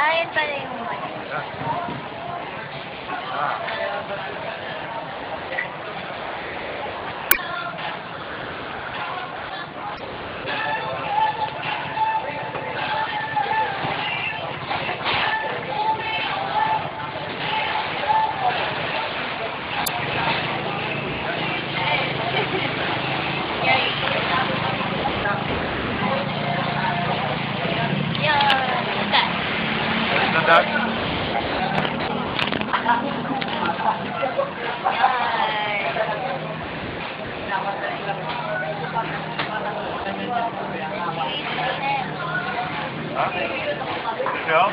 Ayan pala yung mic. đợi Hả? Được không?